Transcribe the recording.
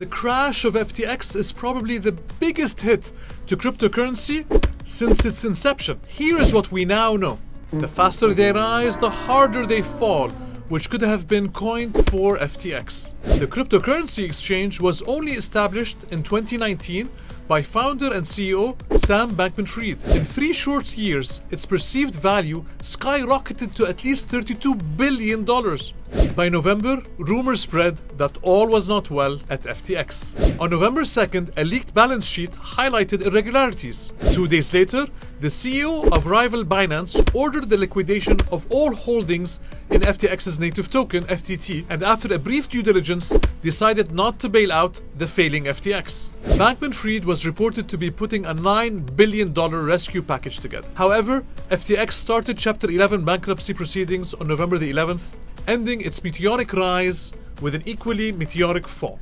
The crash of FTX is probably the biggest hit to cryptocurrency since its inception. Here is what we now know. The faster they rise, the harder they fall, which could have been coined for FTX. The cryptocurrency exchange was only established in 2019 by founder and CEO Sam Bankman Fried. In three short years, its perceived value skyrocketed to at least $32 billion. By November, rumors spread that all was not well at FTX. On November 2nd, a leaked balance sheet highlighted irregularities. Two days later, the CEO of rival Binance ordered the liquidation of all holdings in FTX's native token, FTT, and after a brief due diligence, decided not to bail out the failing FTX. Bankman Fried was reported to be putting a $9 billion rescue package together. However, FTX started Chapter 11 bankruptcy proceedings on November the 11th, ending its meteoric rise with an equally meteoric fall.